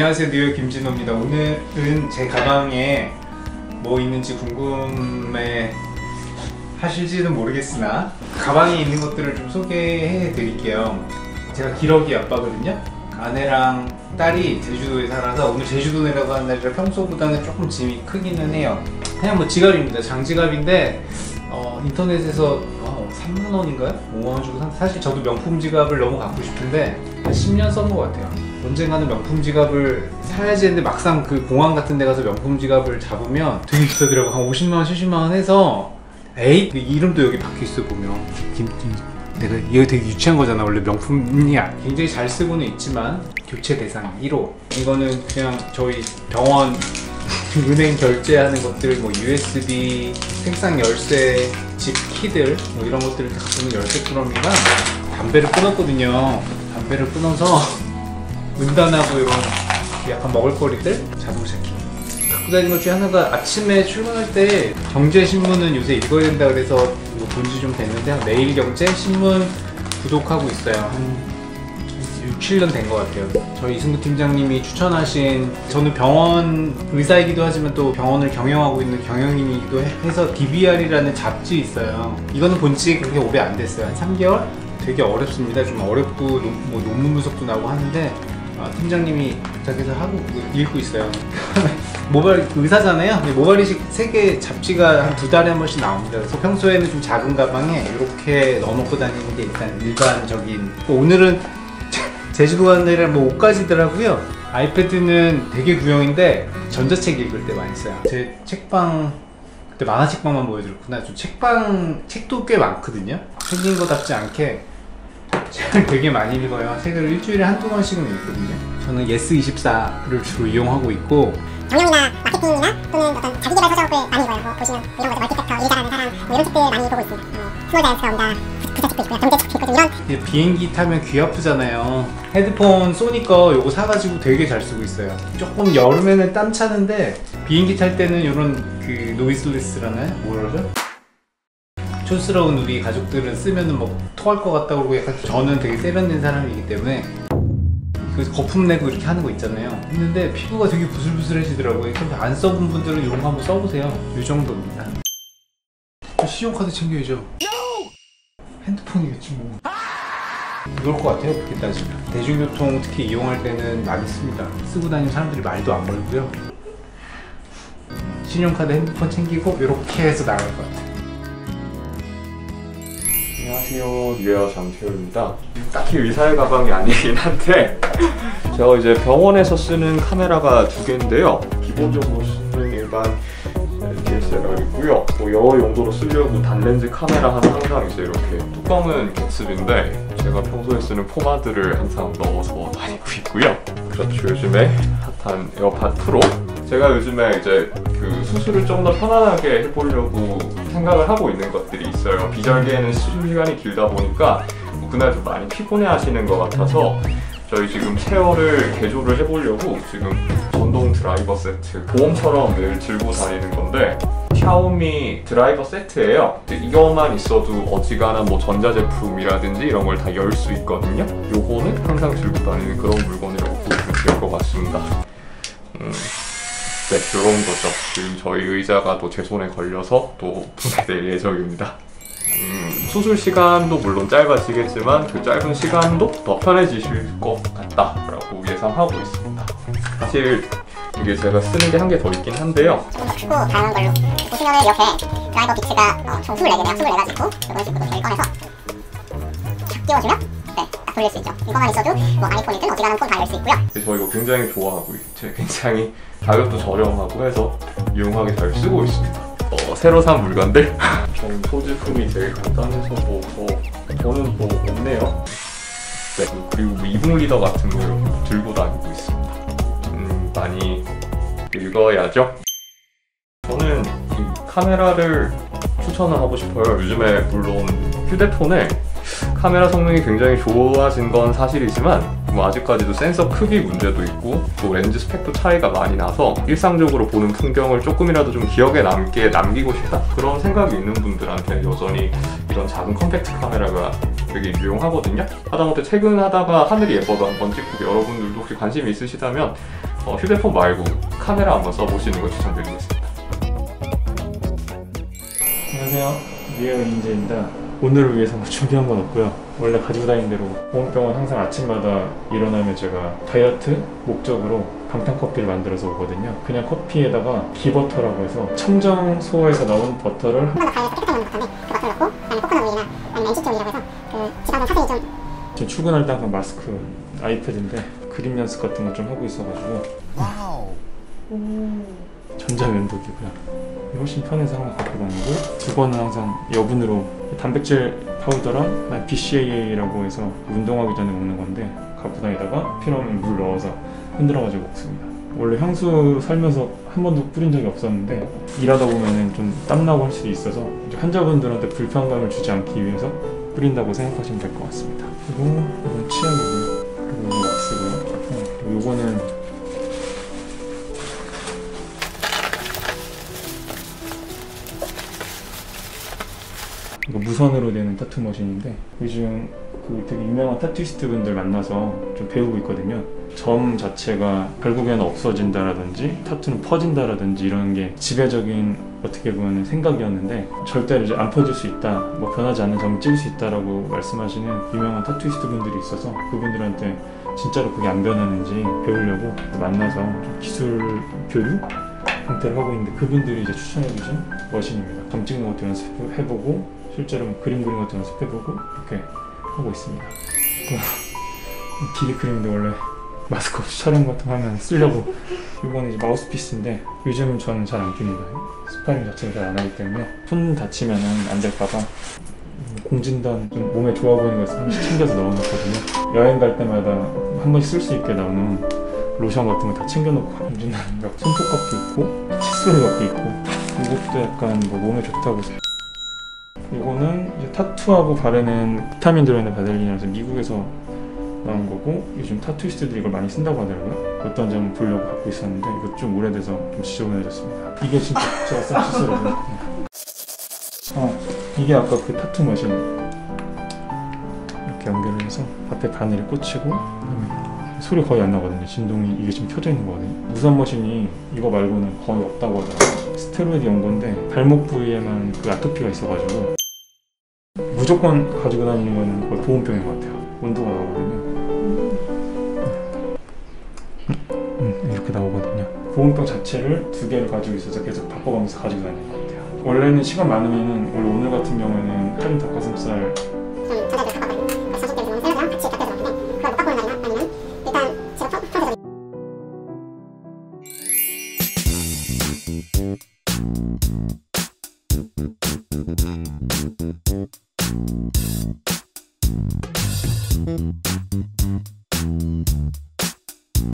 안녕하세요. 뉴욕 김진호입니다. 오늘은 제 가방에 뭐 있는지 궁금해 하실지는 모르겠으나 가방에 있는 것들을 좀 소개해 드릴게요. 제가 기러기 아빠거든요. 아내랑 딸이 제주도에 살아서 오늘 제주도 내려고 하는 날이라 평소보다는 조금 짐이 크기는 해요. 그냥 뭐 지갑입니다. 장지갑인데 어, 인터넷에서 어, 3만 원인가요? 5만 원 주고 산 사실 저도 명품 지갑을 너무 갖고 싶은데 한 10년 쓴것 같아요. 언젠가는 명품 지갑을 사야지 했는데 막상 그 공항 같은 데 가서 명품 지갑을 잡으면 되게 비싸더라고 한 50만 원 70만 원 해서 에이? 그 이름도 여기 박혀 있어 보면. 김, 김, 내가 이거 되게 유치한 거잖아 원래 명품이야 굉장히 잘 쓰고는 있지만 교체 대상 1호. 이거는 그냥 저희 병원 은행 결제하는 것들 뭐 USB 색상 열쇠 집 키들 뭐 이런 것들을 다 쓰는 열쇠 꾸러미가 담배를 끊었거든요. 담배를 끊어서 은단하고 이런 약간 먹을거리들 자동차 키 갖고 다니는 것 중에 하나가 아침에 출근할 때 경제신문은 요새 읽어야 된다 그래서 이거 본지 좀 됐는데 매일경제 신문 구독하고 있어요. 한 6, 7년 된 것 같아요 저희 이승구 팀장님이 추천하신 저는 병원 의사이기도 하지만 또 병원을 경영하고 있는 경영인이기도 해- 해서 DBR이라는 잡지 있어요 이거는 본지 그렇게 오래 안 됐어요 한 3개월? 되게 어렵습니다 좀 어렵고 논- 뭐 논문 분석도 나오고 하는데 아, 팀장님이 부탁해서 하고 읽고 있어요. 모발 의사잖아요. 모발이식 세개 잡지가 한 두 달에 한 번씩 나옵니다. 그래서 평소에는 좀 작은 가방에 이렇게 넣어놓고 다니는 게 일단 일반적인. 뭐 오늘은 제주도 가는 날이라 뭐 옷가지더라고요. 아이패드는 되게 구형인데 전자책 읽을 때 많이 써요. 제 책방 그때 만화책방만 보여드렸구나. 좀 책방 책도 꽤 많거든요. 생긴 것답지 않게 책을 되게 많이 읽어요. 책을 일주일에 한두 권씩은 읽거든요. 저는 예스24를 주로 이용하고 있고 경영이나 마케팅이나 또는 어떤 자기개발 서적을 많이 읽어요. 뭐 보시면 뭐 이런 거죠. multi-factor, 일 잘하는 사람 뭐 이런 책들 많이 보고 있습니다. 뭐 small giants가 온다, 부- 부자책도 있고요. 경제책도 있거든요. 이런 비행기 타면 귀 아프잖아요. 헤드폰 소니 거 요거 사가지고 되게 잘 쓰고 있어요. 조금 여름에는 땀 차는데 비행기 탈 때는 이런 그 noiseless라나요? 뭐라죠? 촌스러운 우리 가족들은 쓰면은 뭐 토할 것 같다고 그러고 약간 저는 되게 세련된 사람이기 때문에 그 거품 내고 이렇게 하는 거 있잖아요. 했는데 피부가 되게 부슬부슬해지더라고요. 그래서 안 써본 분들은 이런 거 한번 써보세요. 이 정도입니다. 신용카드 챙겨야죠. 핸드폰이겠지 뭐. 그럴 것 같아요 그렇게 따지면. 대중교통 특히 이용할 때는 많이 씁니다. 쓰고 다니는 사람들이 말도 안 걸고요. 신용카드 핸드폰 챙기고 이렇게 해서 나갈 것 같아요. 안녕하세요. 뉴에어 장태호입니다. 딱히 의사의 가방이 아니긴 한데 제가 이제 병원에서 쓰는 카메라가 두 개인데요. 기본적으로 쓰는 일반 여러 용도로 쓰려고 단렌즈 카메라 하나 항상 이제 이렇게 뚜껑은 개츠인데 제가 평소에 쓰는 포마드를 항상 넣어서 다니고 있고요. 그렇죠. 요즘에 핫한 에어팟 프로. 제가 요즘에 이제 그 수술을 좀 더 편안하게 해보려고 생각을 하고 있는 것들이 있어요. 비절개는 수술 시간이 길다 보니까 뭐 그날 좀 많이 피곤해 하시는 것 같아서 저희 지금 chair를 개조를 해보려고 지금 전동 드라이버 세트 보험처럼 늘 들고 다니는 건데 샤오미 드라이버 세트예요. 이거만 있어도 어지간한 뭐 전자제품이라든지 이런 걸 다 열 수 있거든요. 요거는 항상 들고 다니는 그런 물건이라고 보시면 될 것 같습니다. 음, 네, 그런 거죠. 지금 저희 의자가 또 제 손에 걸려서 또 분해될 예정입니다. 음, 수술 시간도 물론 짧아지겠지만 그 짧은 시간도 더 편해지실 것 같다라고 예상하고 있습니다. 사실 이게 제가 쓰는 게 한 개 더 있긴 한데요. 좀 크고 다양한 걸로 보시면은 이렇게 드라이버 비트가 어, 총 24개네요. 24가지고 이런 식으로 저희 꺼내서 탁 끼워주면 네, 딱 돌릴 수 있죠. 이거만 있어도 뭐 아이폰이든 어지간한 폰 다 열 수 있고요. 저 이거 굉장히 좋아하고 있죠. 굉장히 가격도 저렴하고 해서 유용하게 잘 쓰고 있습니다. 어, 새로 산 물건들 전 소지품이 되게 간단해서 뭐, 뭐 저는 뭐 없네요. 네 그리고 뭐 이북 리더 같은 거 이렇게 들고 다니고 있습니다. 음, 많이 읽어야죠. 저는 이 카메라를 추천을 하고 싶어요. 요즘에 물론 휴대폰에 카메라 성능이 굉장히 좋아진 건 사실이지만 뭐 아직까지도 센서 크기 문제도 있고 또 렌즈 스펙도 차이가 많이 나서 일상적으로 보는 풍경을 조금이라도 좀 기억에 남게 남기고 싶다 그런 생각이 있는 분들한테 여전히 이런 작은 컴팩트 카메라가 되게 유용하거든요 하다못해 최근 하다가 하늘이 예뻐도 한번 찍고 여러분들도 혹시 관심이 있으시다면 어, 휴대폰 말고 카메라 한번 써보시는 걸 추천드리겠습니다. 안녕하세요. 미어 인재입니다. 오늘을 위해서 뭐 준비한 건 없고요. 원래 가지고 다니는 대로 보온병은 항상 아침마다 일어나면 제가 다이어트 목적으로 방탄커피를 만들어서 오거든요. 그냥 커피에다가 기버터라고 해서 청정소에서 나온 버터를 한 번 더 가야 깨끗한 버터인데 그 버터를 넣고 그다음에 코코넛 우유나 아니면 NCT 오일이라고 해서 그 지방은 사진이 좀 지금 출근할 때 항상 마스크, 아이패드인데 그림 연습 같은 거좀 하고 있어가지고 전자면도기고요. 훨씬 편해서 항상 갖고 다니고 두 번은 항상 여분으로 단백질 파우더랑 BCAA라고 해서 운동하기 전에 먹는 건데 갖고 다니다가 필요하면 물 넣어서 흔들어가지고 먹습니다. 원래 향수 살면서 한 번도 뿌린 적이 없었는데 일하다 보면은 좀 땀나고 할 수도 있어서 이제 환자분들한테 불편감을 주지 않기 위해서 뿌린다고 생각하시면 될 것 같습니다. 그리고 이건 치약이고요. 왁스고요. 어, 그리고 이거는 이거 무선으로 되는 타투 machine인데 요즘 그 되게 유명한 타투이스트 분들 만나서 좀 배우고 있거든요. 점 자체가 결국에는 없어진다라든지 타투는 퍼진다라든지 이런 게 지배적인 어떻게 보면 생각이었는데 절대로 이제 안 퍼질 수 있다, 뭐 변하지 않는 점을 찍을 수 있다라고 말씀하시는 유명한 타투이스트 분들이 있어서 그분들한테 진짜로 그게 안 변하는지 배우려고 만나서 좀 기술 교류 형태를 하고 있는데 그분들이 이제 추천해주신 machine입니다. 점 찍는 것도 연습해보고 실제로 뭐 그림 그리는 것도 연습해보고 이렇게 하고 있습니다. 비비 크림인데 원래 마스크 없이 촬영 같은 거 하면 쓰려고 이거는 이제 마우스피스인데 요즘은 저는 잘 안 낍니다. 스파링 자체를 잘 안 하기 때문에 손 다치면은 안 될까봐 공진단 좀 몸에 좋아 보이는 거 하나씩 챙겨서 넣어놓거든요. 여행 갈 때마다 한 번씩 쓸 수 있게 나오는 로션 같은 거 다 챙겨놓고 공진단 몇 손톱깎이 있고 칫솔 같도 있고 이것도 약간 뭐 몸에 좋다고 이거는 타투하고 바르는 비타민 들어있는 바세린이라서 미국에서 나온 거고 요즘 타투이스트들이 이걸 많이 쓴다고 하더라고요. 어떤지 한번 보려고 갖고 있었는데 이거 좀 오래돼서 좀 지저분해졌습니다. 이게 진짜 제가 쓴 칫솔이거든요. 어, 이게 아까 그 타투 machine 이렇게 연결을 해서 앞에 바늘을 꽂히고 소리 거의 안 나거든요. 진동이 이게 지금 켜져 있는 거거든요. 무선 머신이 이거 말고는 거의 없다고 하더라고요. 스테로이드 연고인데 발목 부위에만 그 아토피가 있어가지고 무조건 가지고 다니는 거는 거의 보온병인 것 같아요. 온도가 나오거든요. 보온병 자체를 두 개를 가지고 있어서 계속 바꿔가면서 가지고 다니는 것 같아요. 원래는 시간 많으면은 원래 오늘 같은 경우에는 할인 닭가슴살